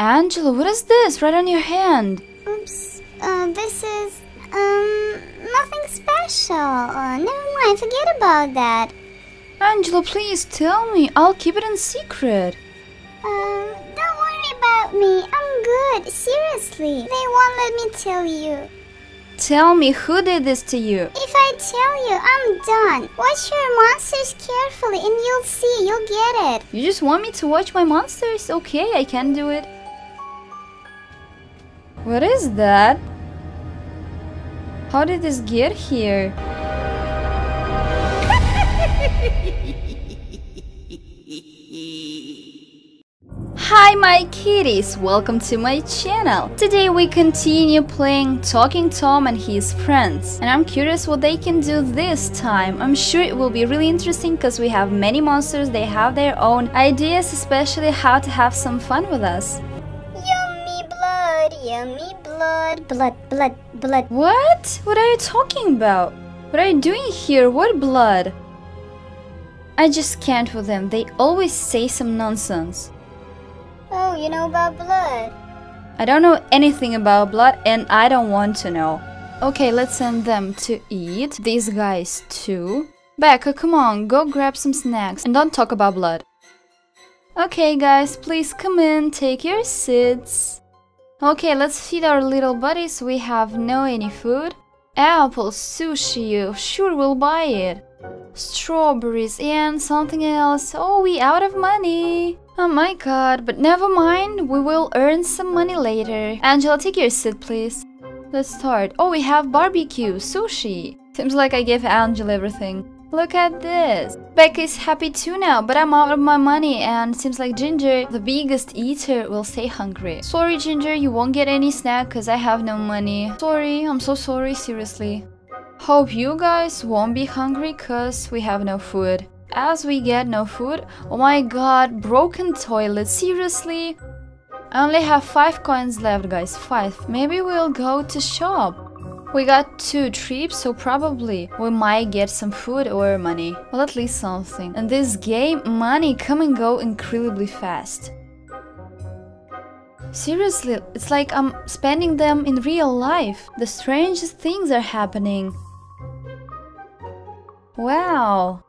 Angela, what is this right on your hand? Oops. Uh, this is, um, nothing special. Uh, never mind, forget about that. Angela, please tell me. I'll keep it in secret. Um, don't worry about me. I'm good. Seriously. They won't let me tell you. Tell me who did this to you. If I tell you, I'm done. Watch your monsters carefully and you'll see. You'll get it. You just want me to watch my monsters? Okay, I can do it. What is that? How did this get here? Hi my kitties, welcome to my channel. Today we continue playing Talking Tom and his friends. And I'm curious what they can do this time. I'm sure it will be really interesting because we have many monsters, they have their own ideas, especially how to have some fun with us. Blood, blood. Blood, blood, blood. What? What are you talking about? What are you doing here? What blood? I just can't with them. They always say some nonsense. Oh, you know about blood. I don't know anything about blood and I don't want to know. Okay, let's send them to eat. These guys too. Becca, come on, go grab some snacks and don't talk about blood. Okay, guys, please come in, take your seats. Okay, let's feed our little buddies. We have no any food. Apple, sushi, sure we'll buy it. Strawberries and something else. Oh, we out of money. Oh my god, but never mind, we will earn some money later. Angela, take your seat, please. Let's start. Oh, we have barbecue, sushi. Seems like I gave Angela everything. Look at this. Becca is happy too now, but I'm out of my money and seems like Ginger, the biggest eater, will stay hungry. Sorry, Ginger, you won't get any snack because I have no money. Sorry, I'm so sorry, seriously. Hope you guys won't be hungry because we have no food. As we get no food, oh my god, broken toilet, seriously? I only have 5 coins left guys, 5. Maybe we'll go to shop. We got 2 trips, so probably we might get some food or money. Well, at least something. And this game, money come and go incredibly fast. Seriously, it's like I'm spending them in real life. The strangest things are happening. Wow.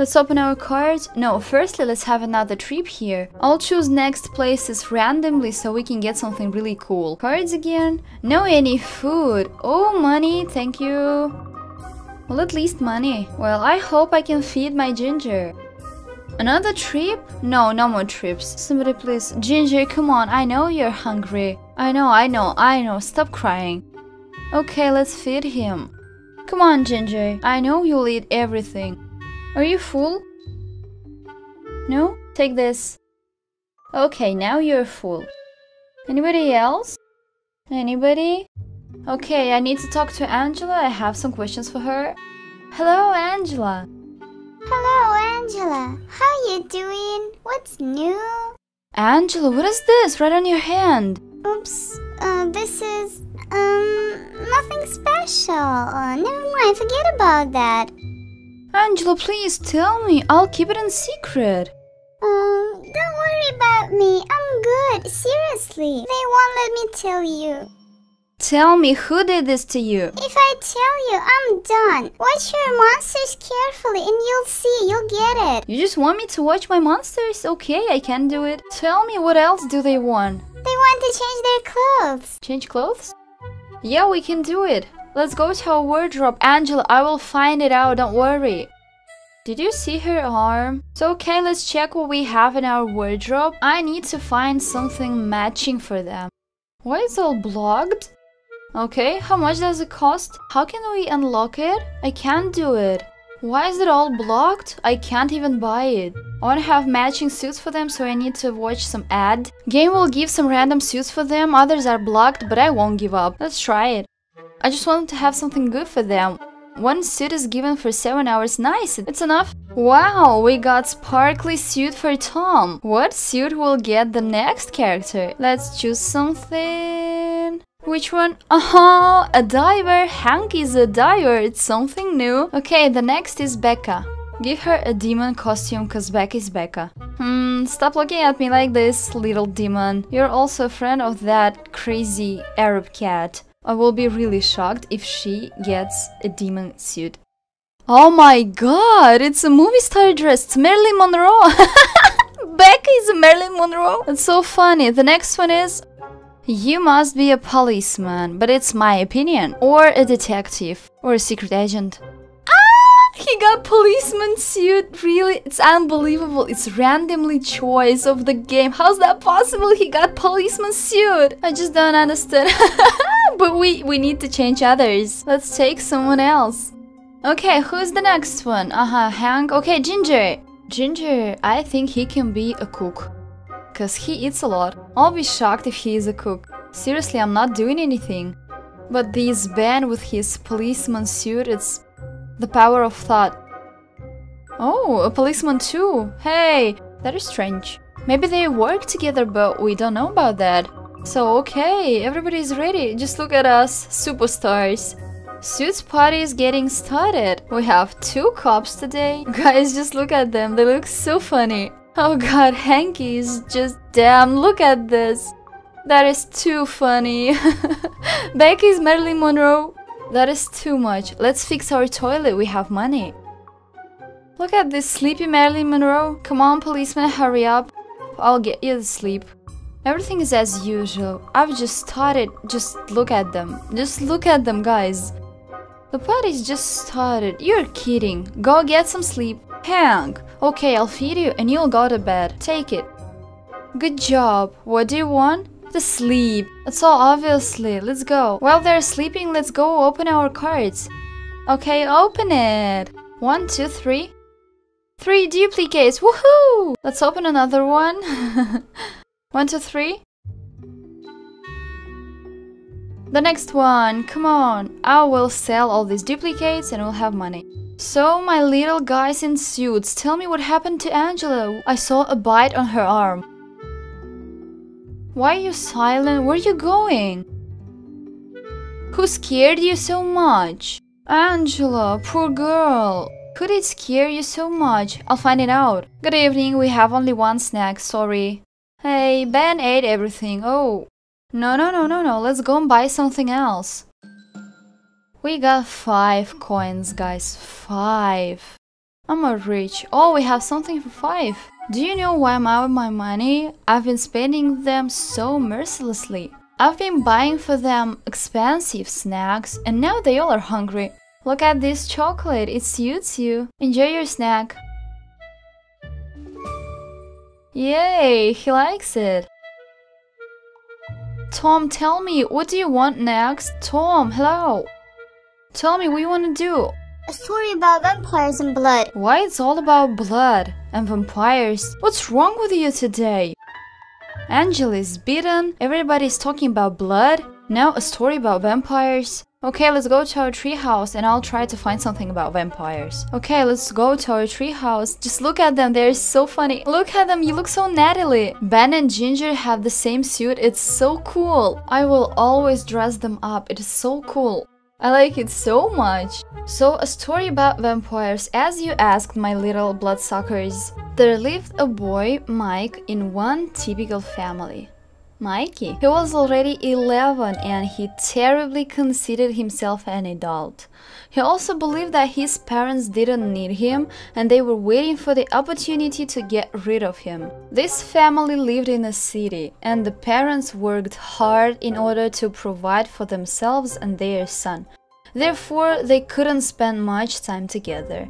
Let's open our cards. No, firstly, let's have another trip here. I'll choose next places randomly so we can get something really cool. Cards again? No any food. Oh, money, thank you. Well, at least money. Well, I hope I can feed my ginger. Another trip? No, no more trips. Somebody please. Ginger, come on, I know you're hungry. I know, I know, I know, stop crying. Okay, let's feed him. Come on, Ginger, I know you'll eat everything. Are you full? No? Take this. Okay, now you're full. Anybody else? Anybody? Okay, I need to talk to Angela. I have some questions for her. Hello, Angela. Hello, Angela. How are you doing? What's new? Angela, what is this right on your hand? Oops. Uh, this is, um, nothing special. Uh, never mind, forget about that. Angela, please tell me. I'll keep it in secret. Um, don't worry about me. I'm good. Seriously. They won't let me tell you. Tell me who did this to you. If I tell you, I'm done. Watch your monsters carefully and you'll see. You'll get it. You just want me to watch my monsters? Okay, I can do it. Tell me what else do they want? They want to change their clothes. Change clothes? Yeah, we can do it. Let's go to our wardrobe. Angela, I will find it out, don't worry. Did you see her arm? So okay, let's check what we have in our wardrobe. I need to find something matching for them. Why is it all blocked? Okay, how much does it cost? How can we unlock it? I can't do it. Why is it all blocked? I can't even buy it. I want to have matching suits for them, so I need to watch some ad. Game will give some random suits for them, others are blocked, but I won't give up. Let's try it. I just wanted to have something good for them. One suit is given for 7 hours. Nice, it's enough. Wow, we got sparkly suit for Tom. What suit will get the next character? Let's choose something... Which one? Oh, a diver. Hank is a diver. It's something new. Okay, the next is Becca. Give her a demon costume cause Becca is Becca. Hmm, stop looking at me like this, little demon. You're also a friend of that crazy Arab cat. I will be really shocked if she gets a demon suit. Oh my god, it's a movie star dress. It's Marilyn Monroe. Becca is Marilyn Monroe. It's so funny. The next one is you must be a policeman, but it's my opinion. Or a detective. Or a secret agent. Ah! He got policeman suit, really? It's unbelievable. It's randomly choice of the game. How's that possible? He got policeman suit. I just don't understand. but we, we need to change others. Let's take someone else. Okay, who's the next one? Uh-huh, Hank. Okay, Ginger. Ginger, I think he can be a cook cause he eats a lot. I'll be shocked if he is a cook. Seriously, I'm not doing anything. But this Ben with his policeman suit, it's the power of thought. Oh, a policeman too. Hey, that is strange. Maybe they work together, but we don't know about that. So okay, everybody's ready. Just look at us, superstars. Suits party is getting started. We have two cops today. Guys, just look at them. They look so funny. Oh god, Hanky is just damn, look at this. That is too funny. Becky's Marilyn Monroe. That is too much. Let's fix our toilet, we have money. Look at this sleepy Marilyn Monroe. Come on, policeman, hurry up. I'll get you to sleep. Everything is as usual. I've just started. Just look at them. Just look at them, guys. The party's just started. You're kidding. Go get some sleep. Hank, okay, I'll feed you and you'll go to bed. Take it. Good job. What do you want? The sleep. That's all obviously. Let's go. While they're sleeping, let's go open our cards. Okay, open it. One, two, three. Three duplicates. Woohoo! Let's open another one. one, two, three. The next one. Come on. I will sell all these duplicates and we'll have money. So, my little guys in suits, tell me what happened to Angela. I saw a bite on her arm. Why are you silent? Where are you going? Who scared you so much? Angela, poor girl. Could it scare you so much? I'll find it out. Good evening, we have only one snack, sorry. Hey, Ben ate everything. Oh. No, no, no, no, no. Let's go and buy something else. We got five coins, guys. Five. I'm a rich. Oh, we have something for five. Do you know why I'm out of my money? I've been spending them so mercilessly. I've been buying for them expensive snacks and now they all are hungry. Look at this chocolate, it suits you. Enjoy your snack. Yay, he likes it. Tom, tell me, what do you want next? Tom, hello. Tell me what you want to do. A story about vampires and blood. Why it's all about blood and vampires? What's wrong with you today? Angel is beaten, everybody's talking about blood, now a story about vampires. Okay, let's go to our treehouse and I'll try to find something about vampires. Okay, let's go to our treehouse. Just look at them, they're so funny. Look at them, you look so Natalie. Ben and Ginger have the same suit, it's so cool. I will always dress them up, it is so cool. I like it so much. So, a story about vampires, as you asked, my little bloodsuckers. There lived a boy, Mike, in one typical family. Mikey. He was already 11 and he terribly considered himself an adult. He also believed that his parents didn't need him and they were waiting for the opportunity to get rid of him. This family lived in a city and the parents worked hard in order to provide for themselves and their son. Therefore, they couldn't spend much time together.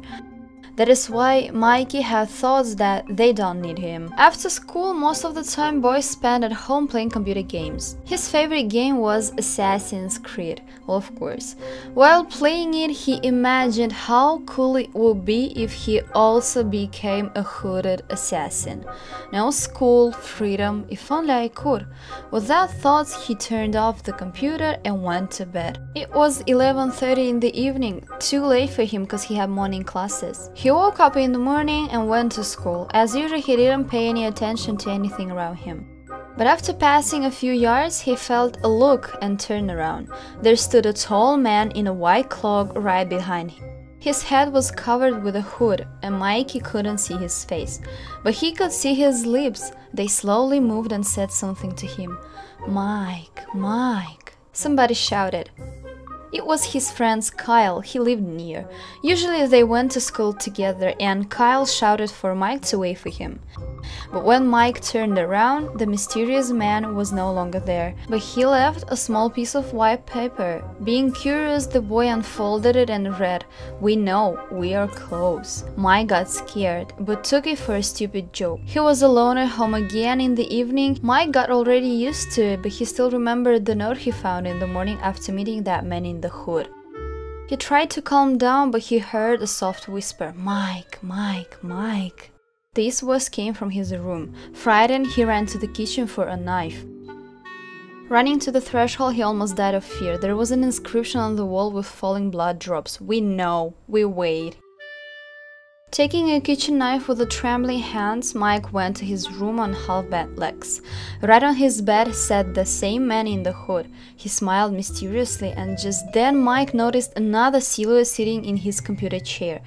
That is why Mikey had thoughts that they don't need him. After school, most of the time boys spent at home playing computer games. His favorite game was Assassin's Creed, of course. While playing it, he imagined how cool it would be if he also became a hooded assassin. No school, freedom, if only I could. With that thought, he turned off the computer and went to bed. It was 11.30 in the evening, too late for him because he had morning classes. He woke up in the morning and went to school. As usual, he didn't pay any attention to anything around him. But after passing a few yards, he felt a look and turned around. There stood a tall man in a white cloak right behind him. His head was covered with a hood, and Mikey couldn't see his face. But he could see his lips. They slowly moved and said something to him. Mike, Mike. Somebody shouted. It was his friend Kyle, he lived near. Usually they went to school together and Kyle shouted for Mike to wait for him. But when Mike turned around, the mysterious man was no longer there, but he left a small piece of white paper. Being curious, the boy unfolded it and read, We know, we are close. Mike got scared, but took it for a stupid joke. He was alone at home again in the evening. Mike got already used to it, but he still remembered the note he found in the morning after meeting that man in the hood. He tried to calm down, but he heard a soft whisper, Mike, Mike, Mike. This voice came from his room. Frightened, he ran to the kitchen for a knife. Running to the threshold, he almost died of fear. There was an inscription on the wall with falling blood drops. We know. We wait. Taking a kitchen knife with trembling hands, Mike went to his room on half-bent legs. Right on his bed sat the same man in the hood. He smiled mysteriously, and just then Mike noticed another silhouette sitting in his computer chair.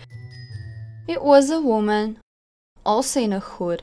It was a woman, also in a hood.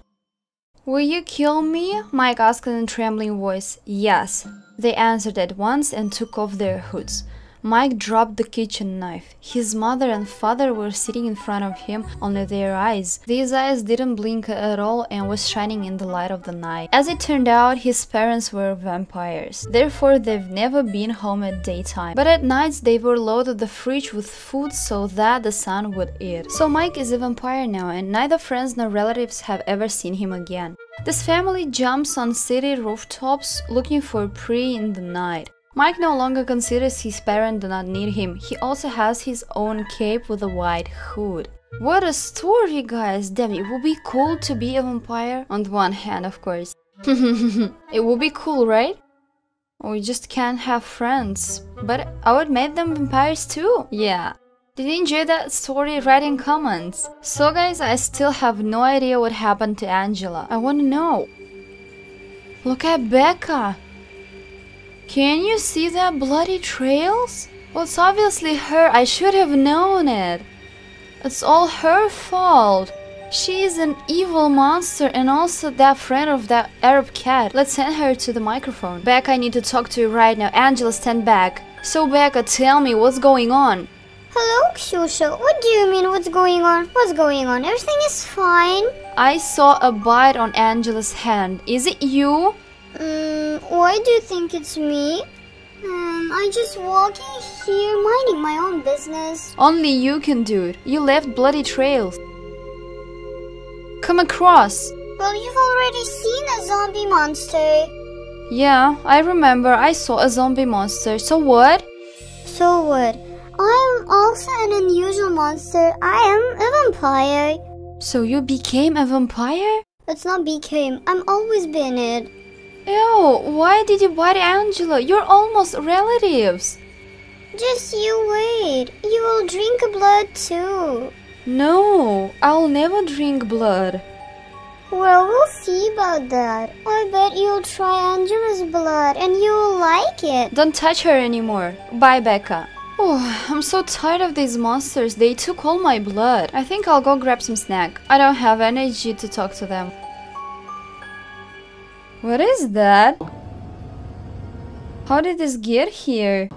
Will you kill me? Mike asked in a trembling voice. Yes. They answered at once and took off their hoods. Mike dropped the kitchen knife. His mother and father were sitting in front of him, only their eyes. These eyes didn't blink at all and was shining in the light of the night. As it turned out, his parents were vampires. Therefore, they've never been home at daytime. But at nights, they were loaded the fridge with food so that the son would eat. So Mike is a vampire now, and neither friends nor relatives have ever seen him again. This family jumps on city rooftops looking for prey in the night. Mike no longer considers his parents do not need him. He also has his own cape with a white hood. What a story, guys! Damn, it would be cool to be a vampire. On the one hand, of course. it would be cool, right? We just can't have friends. But I would make them vampires too. Yeah. Did you enjoy that story? Write in comments. So guys, I still have no idea what happened to Angela. I wanna know. Look at Becca. Can you see that bloody trails? Well, it's obviously her. I should have known it. It's all her fault. She is an evil monster and also that friend of that Arab cat. Let's send her to the microphone. Becca, I need to talk to you right now. Angela, stand back. So, Becca, uh, tell me what's going on. Hello, Ksusha. What do you mean, what's going on? What's going on? Everything is fine. I saw a bite on Angela's hand. Is it you? Um, why do you think it's me? Um, I just walking here minding my own business. Only you can do it. You left bloody trails. Come across. Well, you've already seen a zombie monster. Yeah, I remember I saw a zombie monster. So what? So what? I'm also an unusual monster. I am a vampire. So you became a vampire? It's not became. I'm always been it. Ew, why did you bite Angela? You're almost relatives. Just you wait. You will drink blood too. No, I'll never drink blood. Well, we'll see about that. I bet you'll try Angela's blood and you'll like it. Don't touch her anymore. Bye, Becca. Oh, I'm so tired of these monsters. They took all my blood. I think I'll go grab some snack. I don't have energy to talk to them. What is that? How did this get here?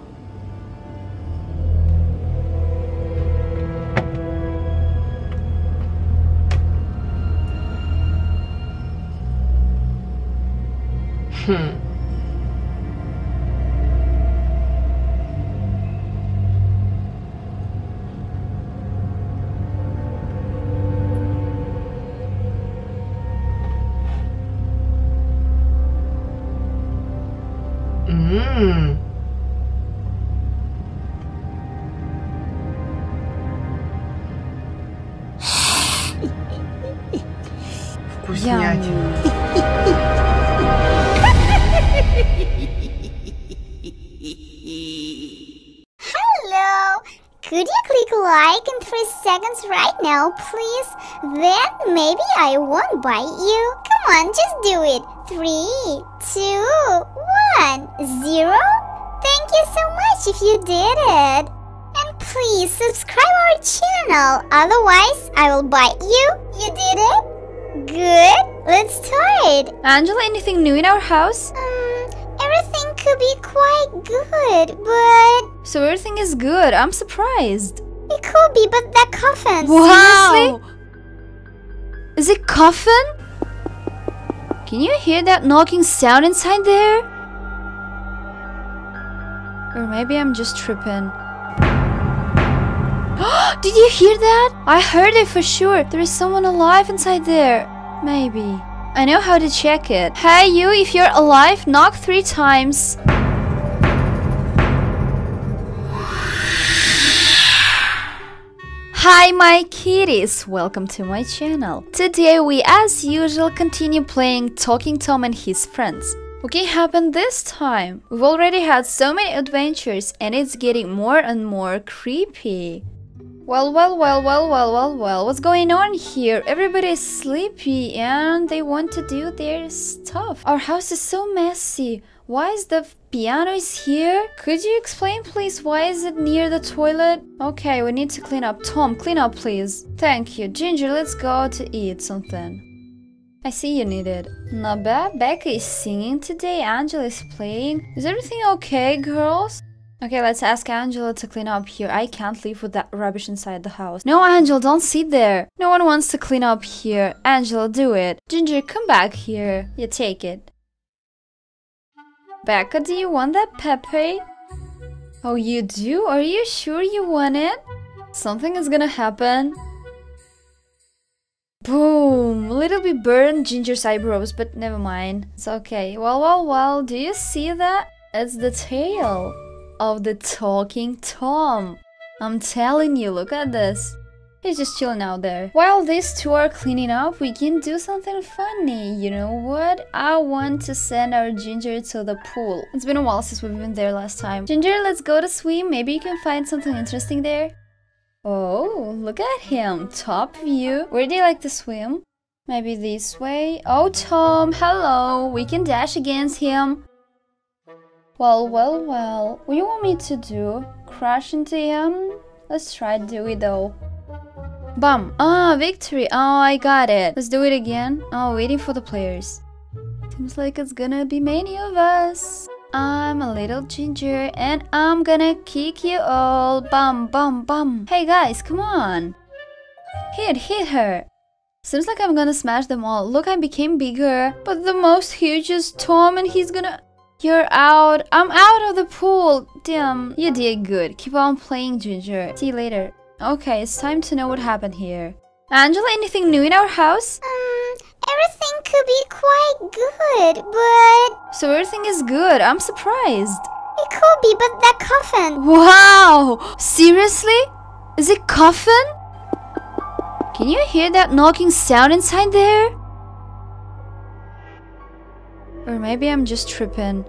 Like in 3 seconds right now, please? Then maybe I won't bite you. Come on, just do it. Three, two, one, zero. Thank you so much if you did it. And please subscribe our channel. Otherwise, I will bite you. You did it? Good. Let's start. Angela, anything new in our house? Um, everything could be quite good, but So everything is good. I'm surprised. It could be. But that coffin. Wow! Is it coffin? Can you hear that knocking sound inside there? Or maybe I'm just tripping. Did you hear that? I heard it for sure. There is someone alive inside there. Maybe. I know how to check it. Hey you, if you're alive, knock three times. Hi my kitties, welcome to my channel. Today we as usual continue playing Talking Tom and his friends. What can happen this time? We've already had so many adventures and it's getting more and more creepy. Well, well, well, well, well, well, well, what's going on here? Everybody is sleepy and they want to do their stuff. Our house is so messy. Why is the piano is here? Could you explain please why is it near the toilet? Okay, we need to clean up. Tom, clean up please. Thank you. Ginger, let's go to eat something. I see you need it. Not bad. Becca is singing today. Angela is playing. Is everything okay, girls? Okay, let's ask Angela to clean up here. I can't leave with that rubbish inside the house. No, Angela, don't sit there. No one wants to clean up here. Angela, do it. Ginger, come back here. You take it. Becca, do you want that Pepe? Oh, you do? Are you sure you want it? Something is gonna happen. Boom! A little bit burned Ginger's eyebrows, but never mind. It's okay. Well, well, well, do you see that? It's the tail of the talking Tom. I'm telling you, look at this. He's just chilling out there. While these two are cleaning up, we can do something funny. You know what? I want to send our Ginger to the pool. It's been a while since we've been there last time. Ginger, let's go to swim. Maybe you can find something interesting there. Oh, look at him. Top view. Where do you like to swim? Maybe this way. Oh, Tom, hello. We can dash against him. Well, well, well. What do you want me to do? Crash into him? Let's try do it though. Bum. Ah, victory. Oh, I got it. Let's do it again. Oh, waiting for the players. Seems like it's gonna be many of us. I'm a little ginger and I'm gonna kick you all. Bum, bum, bum. Hey guys, come on. Hit, hit her. Seems like I'm gonna smash them all. Look, I became bigger. But the most huge is Tom and he's gonna... You're out. I'm out of the pool. Damn, you did good. Keep on playing, Ginger. See you later. Okay, it's time to know what happened here. Angela, anything new in our house? Um, everything could be quite good, but So everything is good. I'm surprised. it could be. But that coffin. Wow! Seriously? Is it coffin? Can you hear that knocking sound inside there? Or maybe I'm just tripping.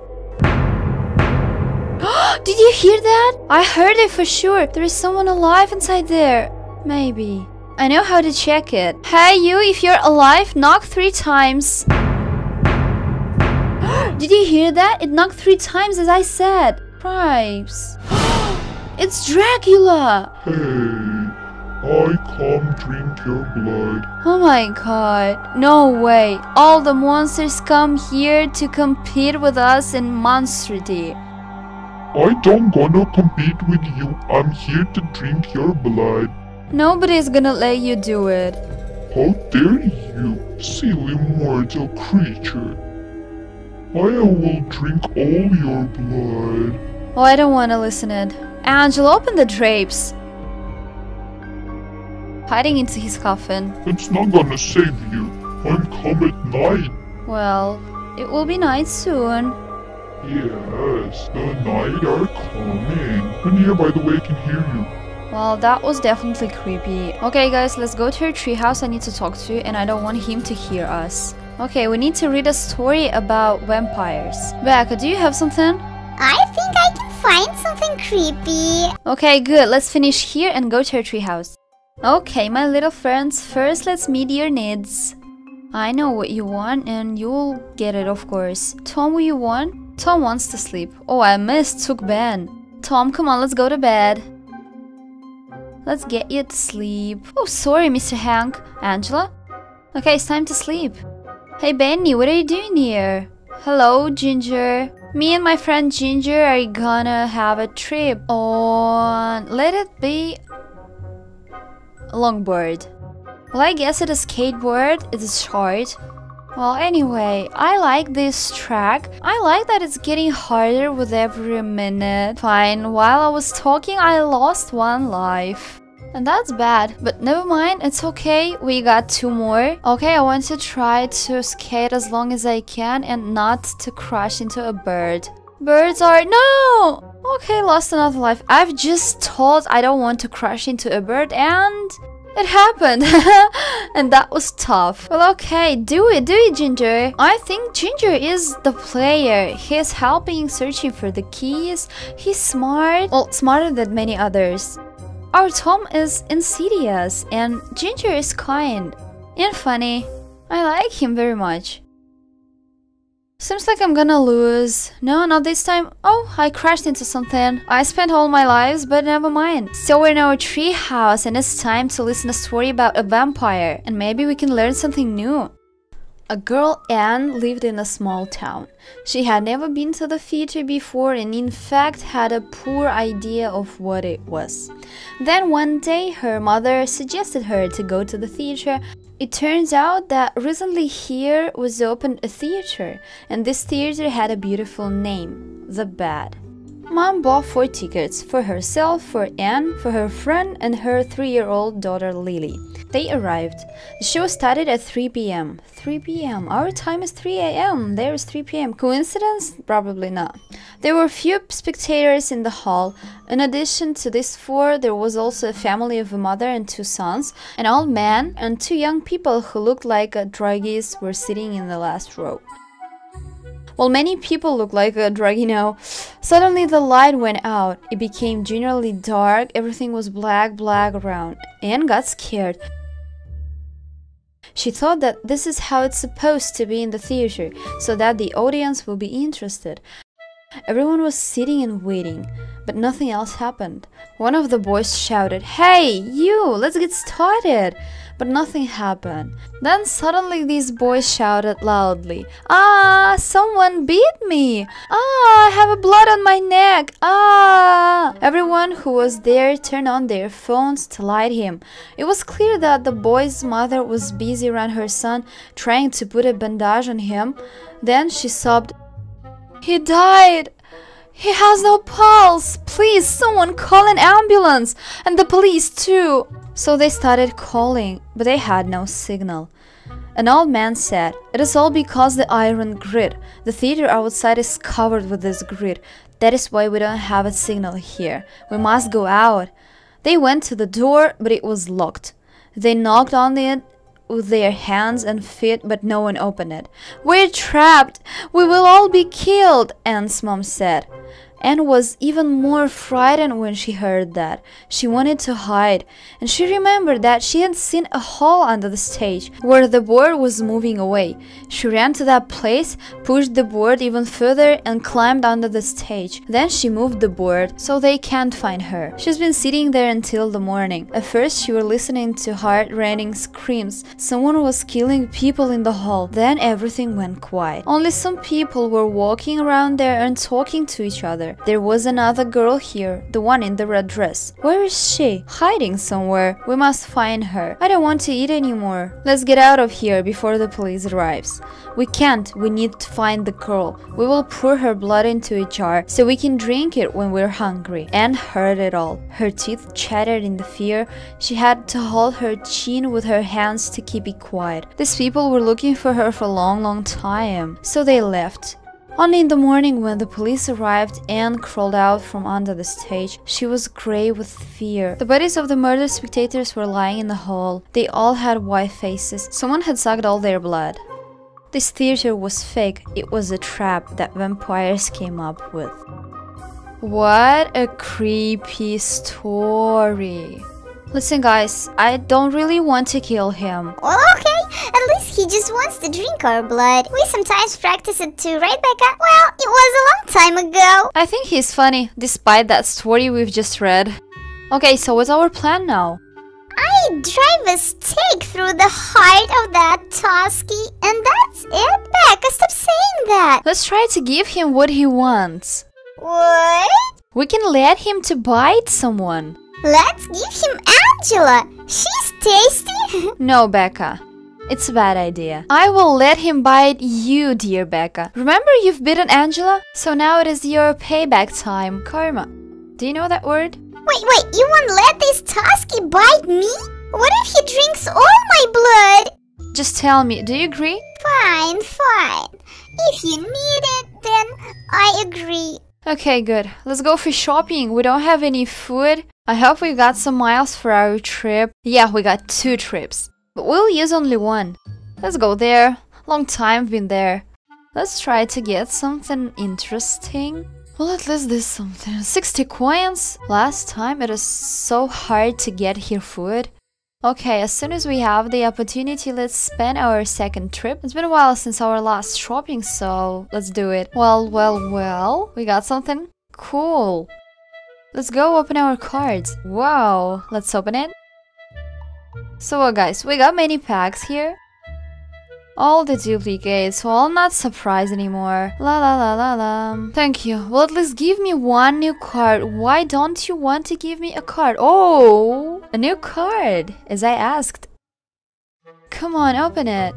Did you hear that? I heard it for sure. There is someone alive inside there. Maybe. I know how to check it. Hey you, if you're alive, knock three times. Did you hear that? It knocked three times as I said. Cripes. it's Dracula! Hey, I come drink your blood. Oh my god. No way. All the monsters come here to compete with us in Monstrity. I don't gonna compete with you. I'm here to drink your blood. Nobody's gonna let you do it. How dare you, silly mortal creature? I will drink all your blood. Oh, I don't wanna listen it. Angel, open the drapes. Hiding into his coffin. It's not gonna save you. I'm come at night. Well, it will be night soon. Yes, the night are coming. And here, by the way, I can hear you. Well, that was definitely creepy. Okay, guys, let's go to her treehouse. I need to talk to, you, and I don't want him to hear us. Okay, we need to read a story about vampires. Becca, do you have something? I think I can find something creepy. Okay, good. Let's finish here and go to her treehouse. Okay, my little friends, first let's meet your needs. I know what you want, and you'll get it, of course. Tom, what you want? Tom wants to sleep. Oh, I missed Took Ben. Tom, come on, let's go to bed. let's get you to sleep. Oh, sorry, Mr. Hank. Angela? Okay, it's time to sleep. Hey, Benny, what are you doing here? Hello, Ginger. Me and my friend Ginger are gonna have a trip on. Let it be. Longboard. Well, I guess it is skateboard. It is short. Well, anyway, I like this track. I like that it's getting harder with every minute. Fine, while I was talking, I lost one life. And that's bad, but never mind, it's okay, we got two more. Okay, I want to try to skate as long as I can and not to crash into a bird. Birds are- No! Okay, lost another life. I've just told I don't want to crash into a bird and... It happened! and that was tough. Well, okay, do it, do it, Ginger. I think Ginger is the player. He's helping searching for the keys. He's smart. Well, smarter than many others. Our Tom is insidious and Ginger is kind and funny. I like him very much. Seems like I'm gonna lose. No, not this time. Oh, I crashed into something. I spent all my lives, but never mind. So we're in our tree house and it's time to listen a story about a vampire. And maybe we can learn something new. A girl Anne lived in a small town. She had never been to the theater before and in fact had a poor idea of what it was. Then one day her mother suggested her to go to the theater. It turns out that recently here was opened a theater and this theater had a beautiful name, The Bad. Mom bought four tickets for herself, for Anne, for her friend, and her three year old daughter Lily. They arrived. The show started at 3 pm. 3 pm. Our time is 3 am. There is 3 pm. Coincidence? Probably not. There were few spectators in the hall. In addition to these four, there was also a family of a mother and two sons, an old man, and two young people who looked like druggies were sitting in the last row. While many people look like a know, suddenly the light went out. It became generally dark, everything was black, black around. Anne got scared. She thought that this is how it's supposed to be in the theater, so that the audience will be interested. Everyone was sitting and waiting, but nothing else happened. One of the boys shouted, Hey, you, let's get started! But nothing happened. Then suddenly these boys shouted loudly, Ah, someone beat me! Ah, I have a blood on my neck! Ah! Everyone who was there turned on their phones to light him. It was clear that the boy's mother was busy around her son, trying to put a bandage on him. Then she sobbed, he died! He has no pulse! Please, someone call an ambulance! And the police too! So they started calling, but they had no signal. An old man said, It is all because the iron grid. The theater outside is covered with this grid. That is why we don't have a signal here. We must go out. They went to the door, but it was locked. They knocked on it with their hands and feet, but no one opened it. We're trapped! We will all be killed! Anne's mom said. Anne was even more frightened when she heard that. She wanted to hide, and she remembered that she had seen a hole under the stage where the board was moving away. She ran to that place, pushed the board even further, and climbed under the stage. Then she moved the board so they can't find her. She's been sitting there until the morning. At first, she was listening to heart-rending screams. Someone was killing people in the hall. Then everything went quiet. Only some people were walking around there and talking to each other. There was another girl here, the one in the red dress. Where is she? Hiding somewhere. We must find her. I don't want to eat anymore. Let's get out of here before the police arrives. We can't. We need to find the girl. We will pour her blood into a jar so we can drink it when we're hungry. Anne heard it all. Her teeth chattered in the fear. She had to hold her chin with her hands to keep it quiet. These people were looking for her for a long, long time. So they left. Only in the morning when the police arrived, Anne crawled out from under the stage. She was grey with fear. The bodies of the murdered spectators were lying in the hall. They all had white faces. Someone had sucked all their blood. This theater was fake. It was a trap that vampires came up with. What a creepy story. Listen guys, I don't really want to kill him. Okay. He just wants to drink our blood. We sometimes practice it too, right, Becca? Well, it was a long time ago. I think he's funny, despite that story we've just read. Okay, so what's our plan now? I drive a stake through the heart of that Tusky, and that's it, Becca. Stop saying that. Let's try to give him what he wants. What? We can let him to bite someone. Let's give him Angela. She's tasty. No, Becca. It's a bad idea. I will let him bite you, dear Becca. Remember you've bitten Angela? So now it is your payback time. Karma. Do you know that word? wait, wait. You won't let this Tusky bite me? What if he drinks all my blood? Just tell me, do you agree? Fine, fine. If you need it, then I agree. Okay, good. Let's go for shopping. We don't have any food. I hope we got some miles for our trip. Yeah, we got two trips. But we'll use only one. Let's go there. Long time been there. Let's try to get something interesting. Well, at least this something. 60 coins? Last time it is so hard to get here food. Okay, as soon as we have the opportunity, let's spend our second trip. It's been a while since our last shopping, so let's do it. Well, well, well, we got something cool. Let's go open our cards. Wow, let's open it. So uh, guys, we got many packs here. All the duplicates, so I'm not surprised anymore. La la la la la. Thank you. Well, at least give me one new card. Why don't you want to give me a card? Oh, a new card, as I asked. Come on, open it.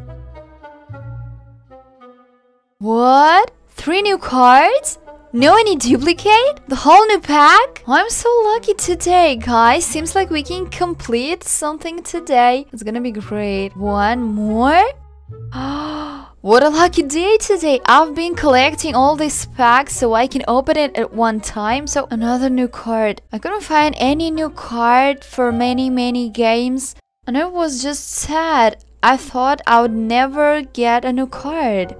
What? Three new cards? No any duplicate? The whole new pack? I'm so lucky today, guys. Seems like we can complete something today. It's gonna be great. One more? what a lucky day today. I've been collecting all these packs so I can open it at one time. So another new card. I couldn't find any new card for many, many games. And it was just sad. I thought I would never get a new card.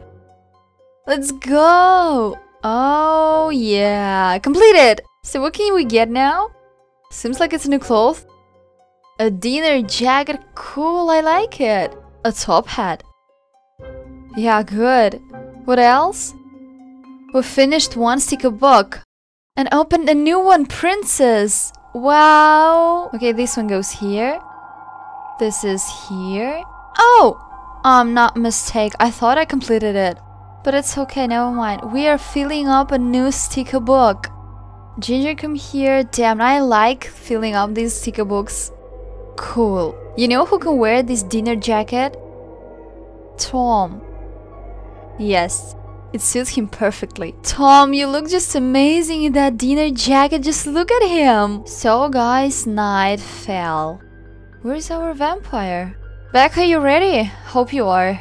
Let's go! Oh yeah, completed! So what can we get now? Seems like it's a new cloth. A dinner jacket, cool, I like it. A top hat. Yeah, good. What else? We finished one sticker book. And opened a new one, Princess! Wow! Okay, this one goes here. This is here. Oh! I'm not mistake, I thought I completed it. But it's okay, never mind. We are filling up a new sticker book. Ginger, come here. Damn, I like filling up these sticker books. Cool. You know who can wear this dinner jacket? Tom. Yes, it suits him perfectly. Tom, you look just amazing in that dinner jacket. Just look at him. So, guys, night fell. Where's our vampire? Becca, you ready? Hope you are.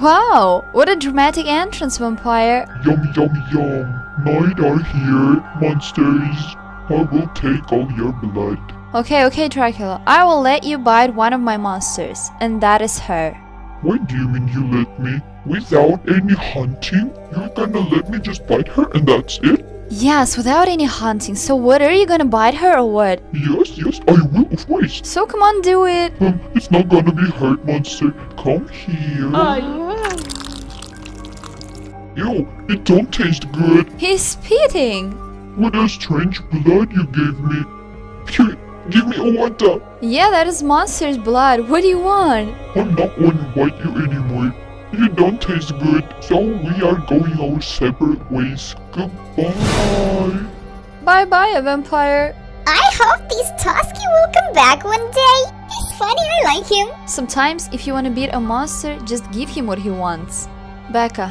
Wow, what a dramatic entrance, vampire. Yum yum yum. Night are here, monsters. I will take all your blood. Okay, okay, Dracula. I will let you bite one of my monsters, and that is her. What do you mean you let me? Without any hunting? You're gonna let me just bite her and that's it? Yes, without any hunting. So what, are you gonna bite her or what? Yes, yes, I will, of course. So come on, do it. Um, it's not gonna be hurt, monster. Come here. Ew, it don't taste good. He's spitting. What a strange blood you gave me. Here, give me a water. Yeah, that is monster's blood. What do you want? I'm not going to bite you anymore. You don't taste good, so we are going our separate ways. Goodbye. Bye-bye, a vampire. I hope this Tusky will come back one day. He's funny, I like him. Sometimes, if you want to beat a monster, just give him what he wants. Becca,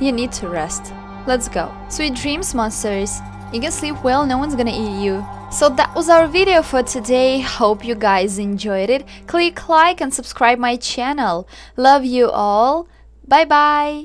you need to rest. Let's go. Sweet dreams, monsters. You can sleep well, no one's gonna eat you. So that was our video for today. Hope you guys enjoyed it. Click like and subscribe my channel. Love you all. Bye bye.